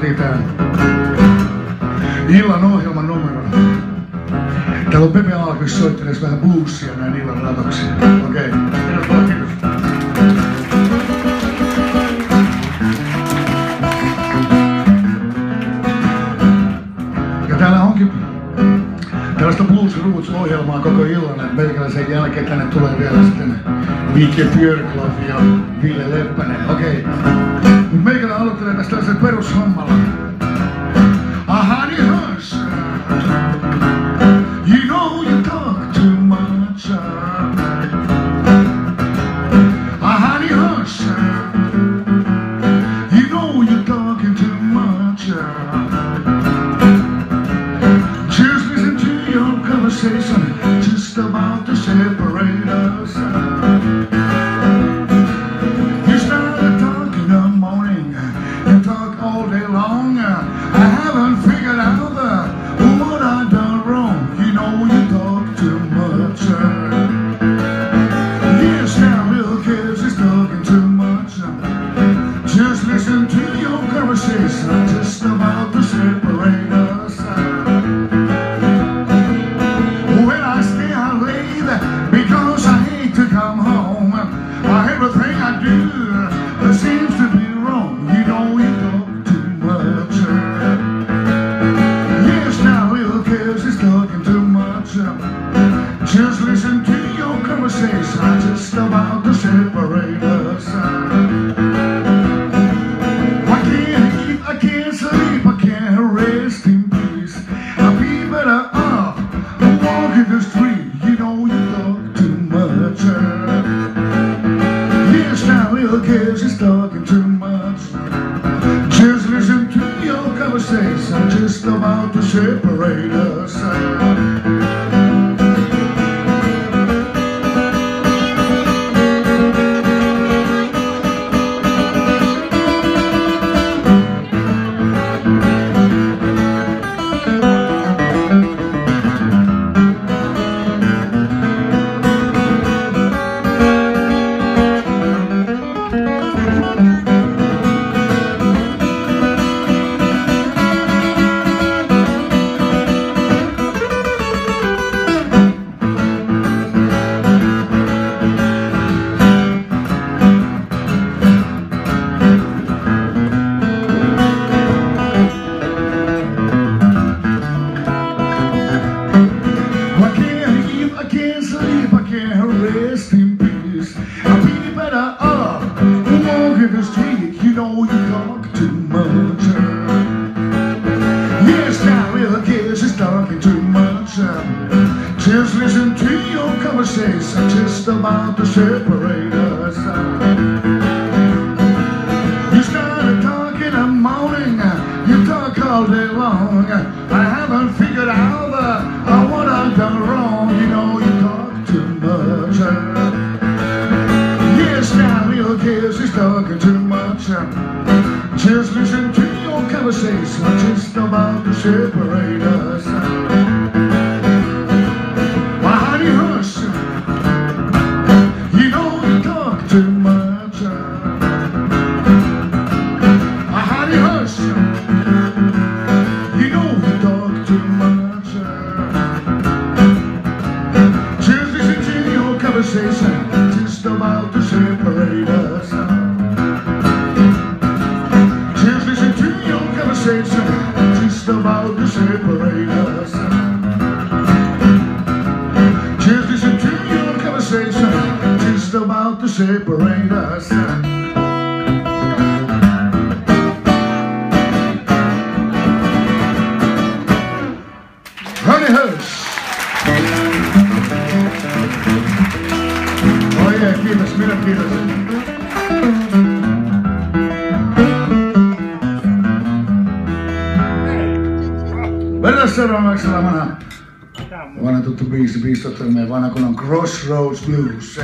annettiin täällä. Illan ohjelman numero. Täällä on Pepe Aakis soittelemassa vähän bluesia näin illan ratoksi. Okei. Okay. Ja täällä onkin tällaista Blues Roots-ohjelmaa koko illan, että sen jälkeen tänne tulee vielä sitten Vicky Björklund ja Ville Leppänen. Okei. Okay. no sun. about to separate us. Just listen to your conversation, just about to separate biisi viistotoimeen vanha kunnon Crossroads Blues.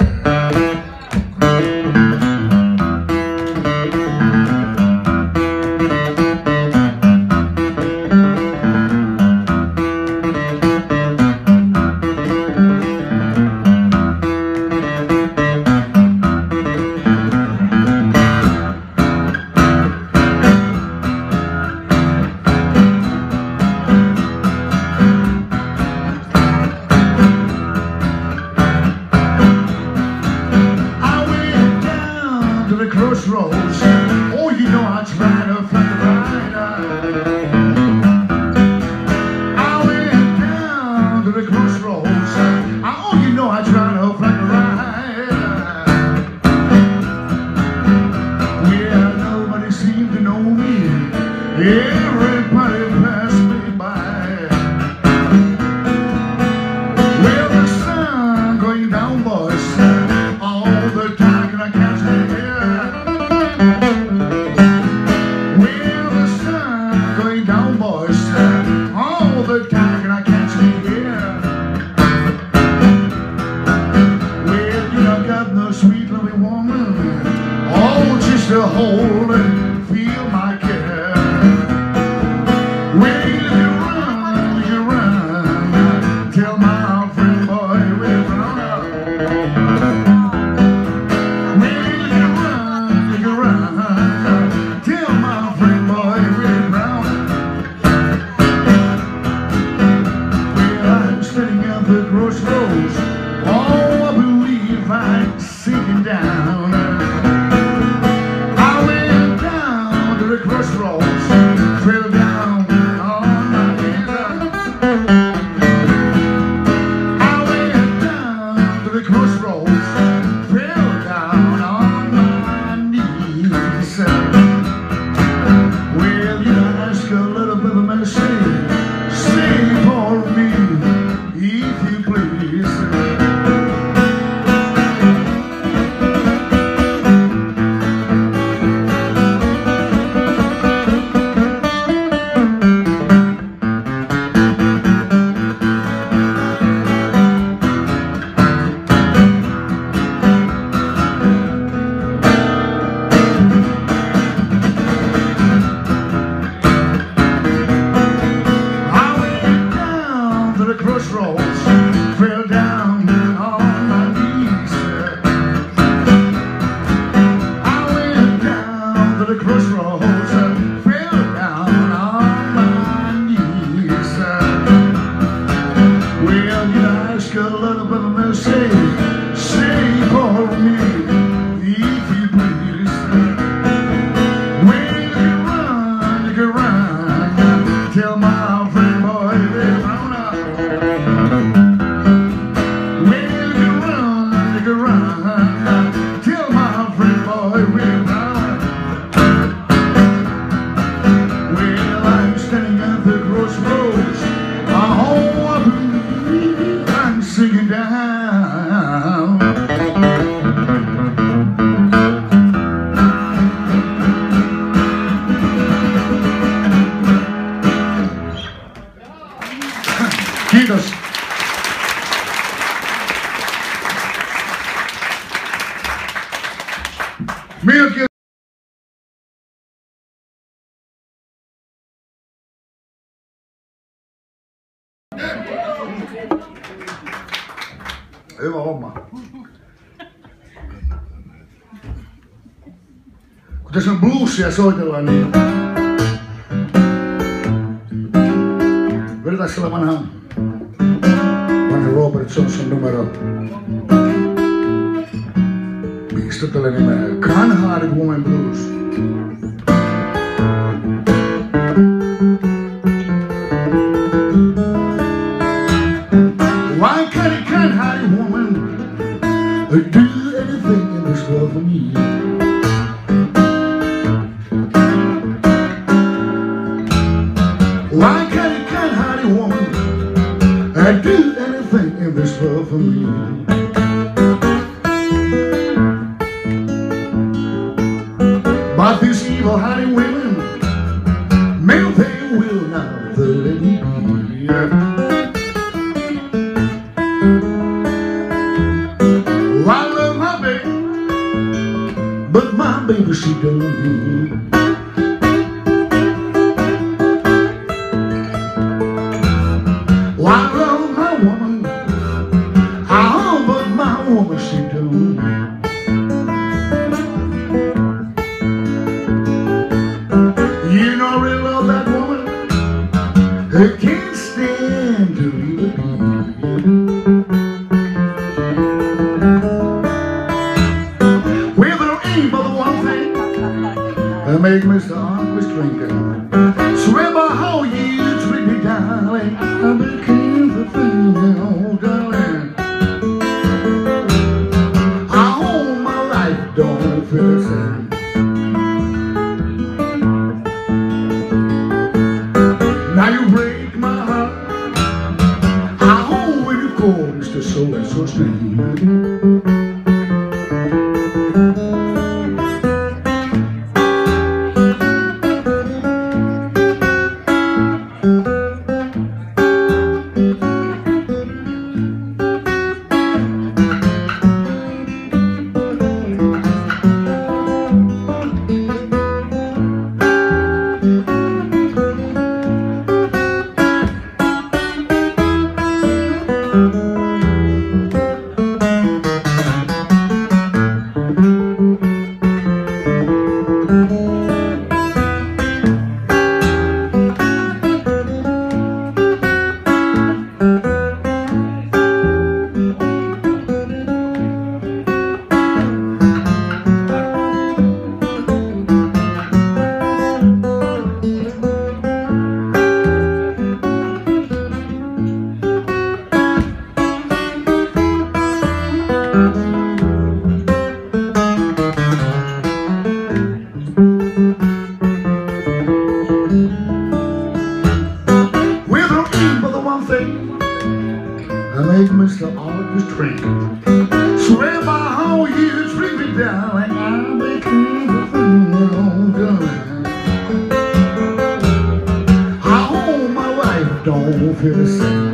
Tässä on bluesia soitellaan niin. Vedetään sillä vanha, vanha Robert Johnson numero. Mistä tällä nimeä? Can't Hard Woman Blues. Swear by you me, I'll be everything wrong, darling. I own my life, don't feel the same.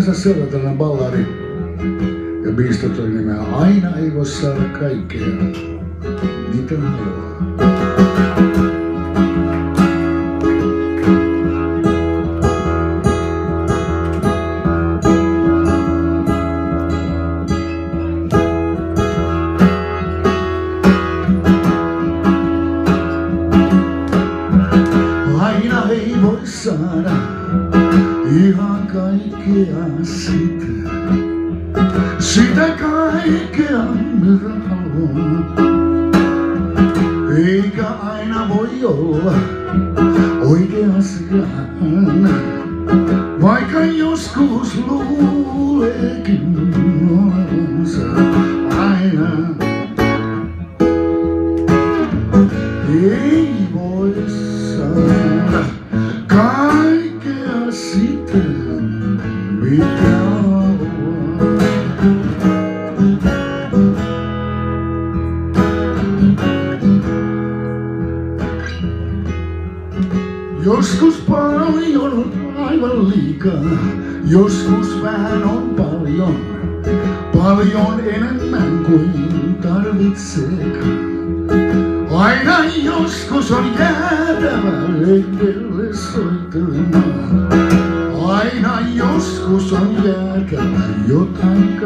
Yleensä seurataan ballari ja biistotori nimeä. Aina ei voi saada kaikkea, mitä haluaa. Yo tak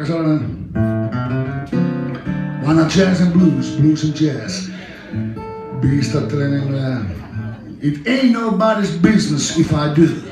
I said, why not jazz and blues, blues and jazz. Be starting. training. Uh, it ain't nobody's business if I do.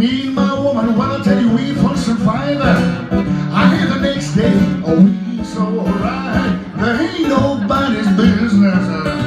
Me and my woman, when I tell you we for fine, I hear the next day, oh, we so alright. There ain't nobody's business.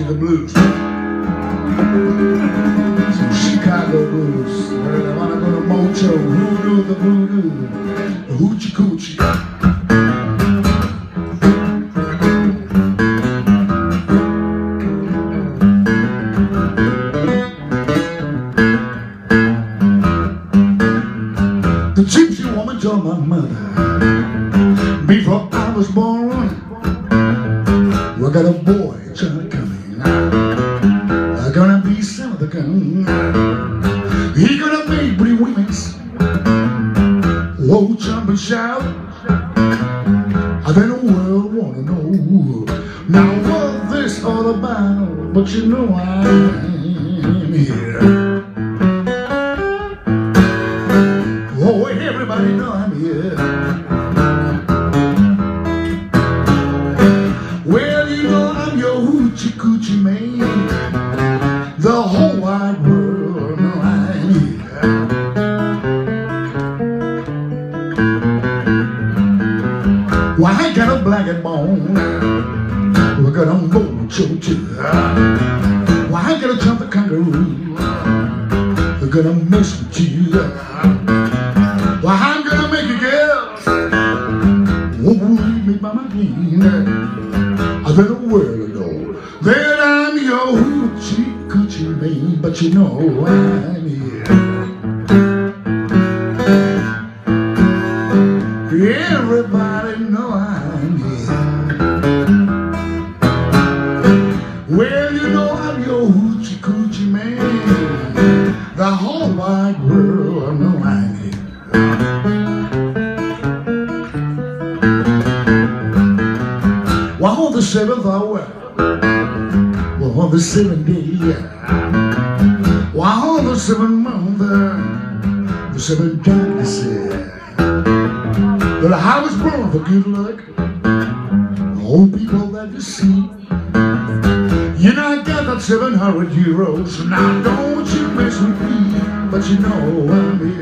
to the blues. Some Chicago blues. than a world ago. That I'm your hoochie coochie babe, but you know I. for good luck. All people that you see. You know I got that 700 euros, and I don't want you to with me, but you know I'm here.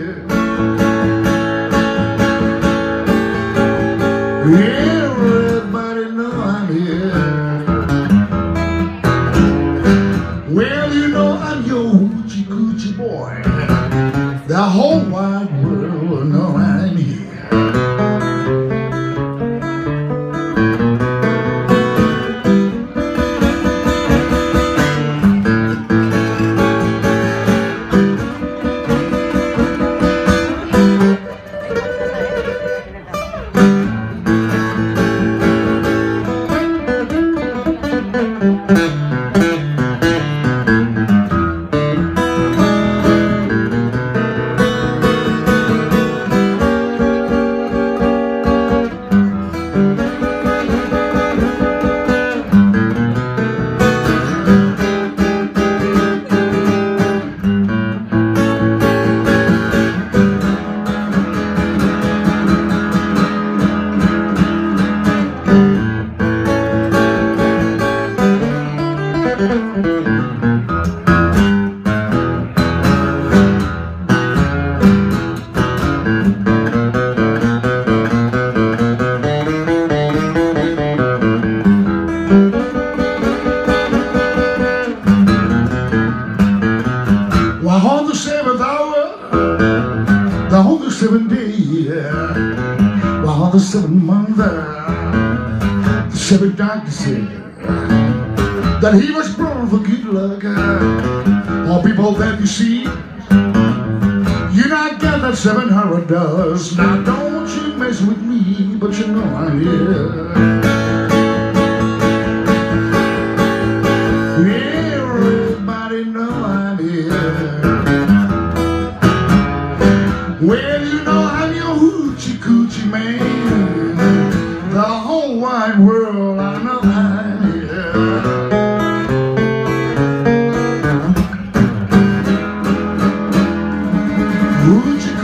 누군지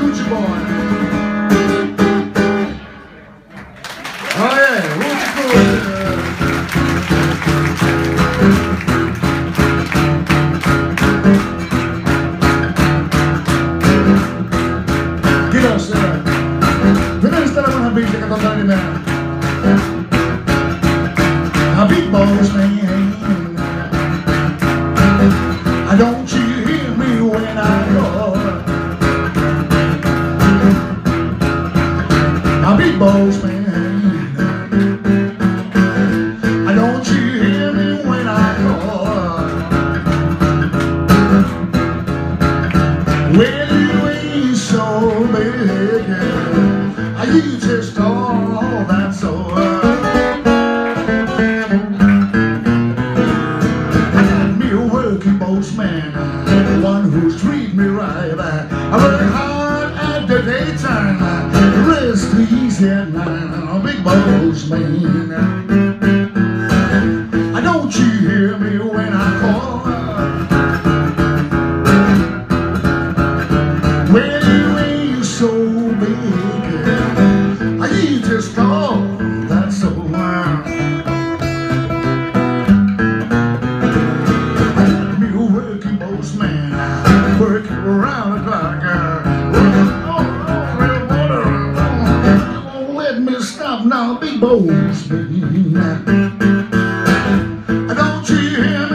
soft, now big bones. I don't treat him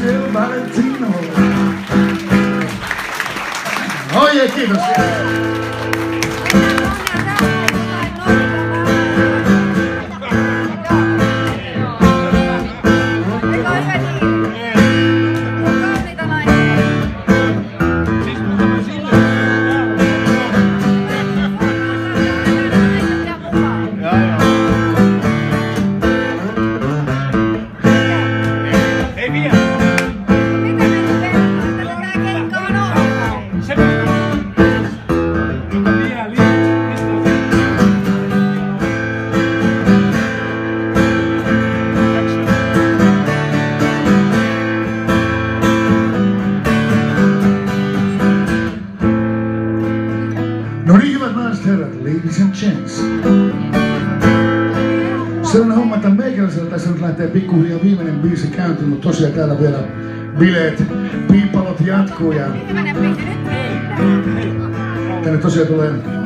seu Valentino. Olha aqui, você.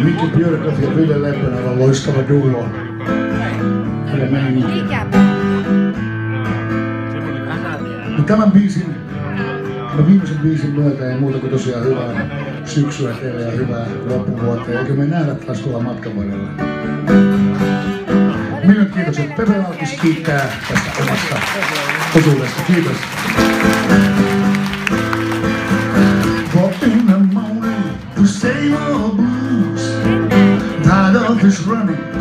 Mikki Björkas ja Ville Leppälä on loistava duo. Hänen meininki. No tämän biisin, tämän viimeisen biisin myötä ei muuta kuin tosiaan hyvää syksyä teille ja hyvää loppuvuotta. Eikö me nähdä taas tuolla matkan varrella? Minun kiitos, että Pepe Alkis kiittää tästä omasta osuudesta. Kiitos. Thank you. running.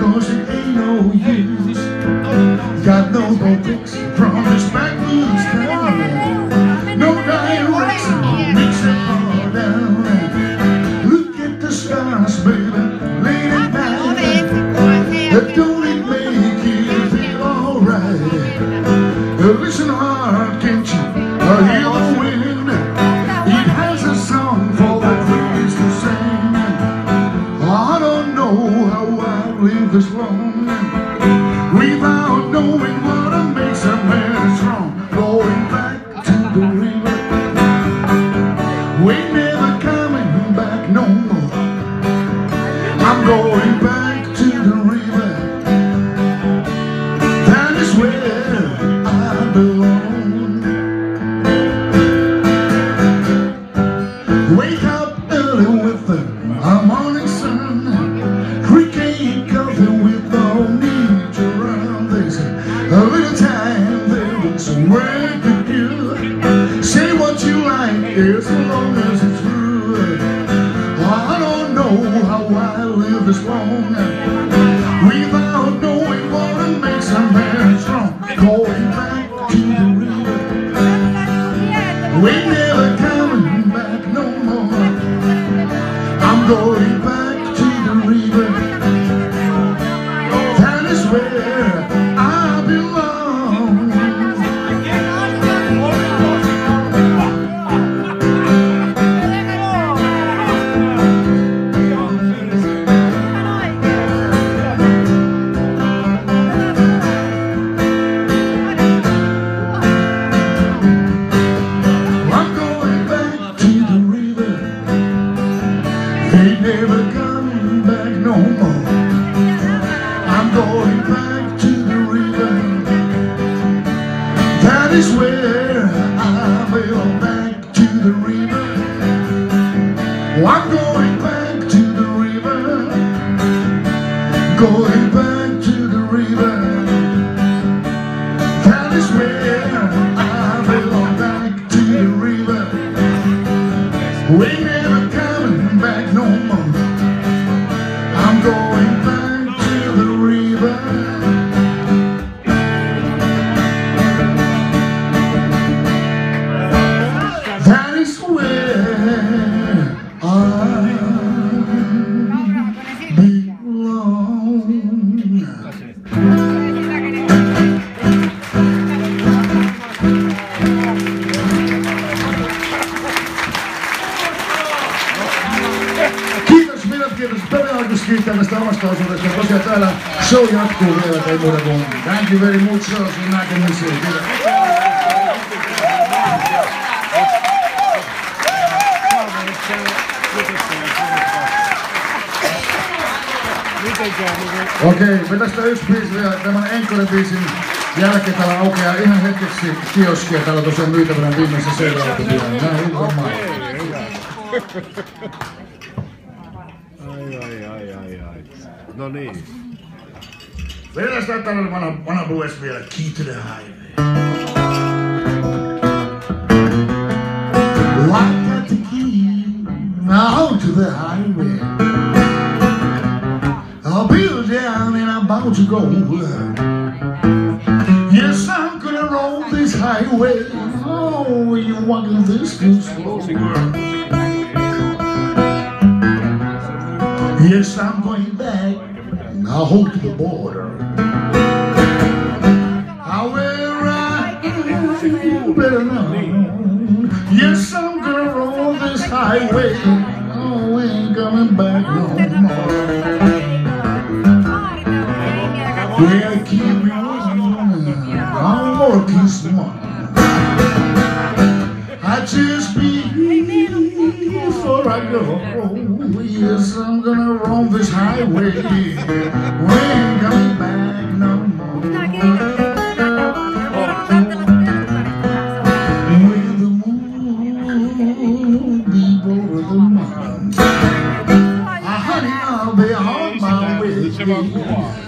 Kiitos. Okei, okay, tästä yksi biisi vielä, tämän Encore-biisin jälkeen täällä aukeaa ihan hetkeksi kioskia. Täällä on tosiaan myytävänä viimeisessä seuraavassa vielä. Nää ulkomaan. Ai, ai, ai, ai, ai. No niin. Vedetään sitä tällainen vanha, vanha blues vielä. Key to the highway. Got the key now to the highway? I'll be down and I'm about to go. Yes, I'm gonna roll this highway. Oh, you're walking this too slow. Yes, I'm going back. I'll hold to the border. You better know. Yes, I'm gonna roll this highway. Oh, ain't coming back no more. Well, keep me. I'm working smart. I just be before I go. Yes, I'm gonna roam this highway. We ain't coming Sebankuma.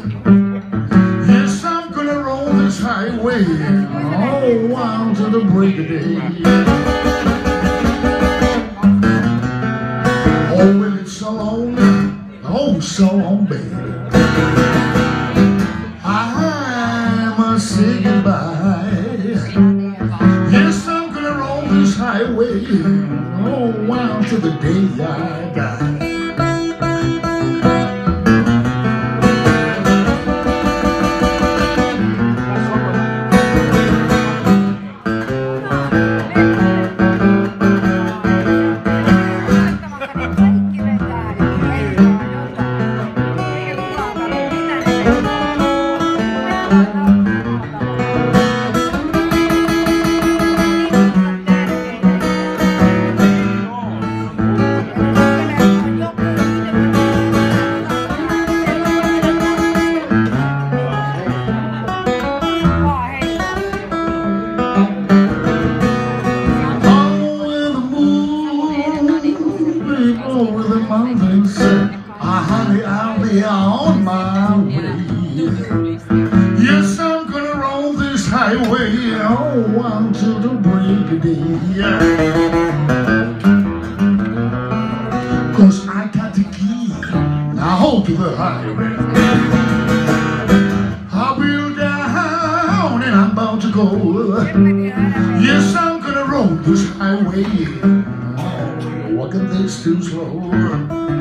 Hold to the highway. I'll be down and I'm about to go. Yes, I'm gonna roll this highway. Walking this too slow.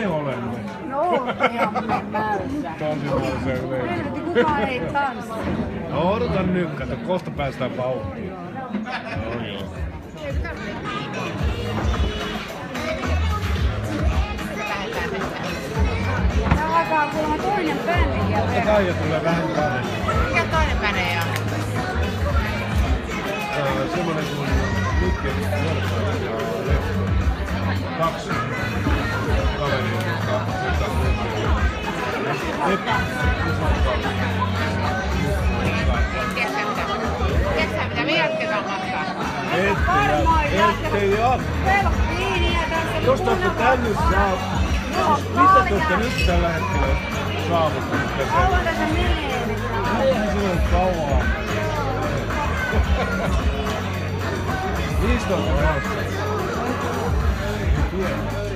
Me olemme. No ootiamme mäysä. Tosi. Helvetti, kukaan ei tanssi. No odotan nyt, kato, kohta päästään vauhtiin. Joo, joo. Tää alkaa kuulemma toinen bändi Totta vielä. kai ja tulee vähän kahden. Mikä toinen päne on? Öö, semmonen kuin Mikki Lehto. Kaksi kaveria, jotka Tiedätkö mitä me jatketaan matkaa? Ette ja, ette ja. Pelkkiiniä tässä. Jos te olette tänne saa, mitä te olette nyt tällä hetkellä saavuttaneet? Kauan tässä menee? Eihän se. 15 vuotta. Ei Yeah.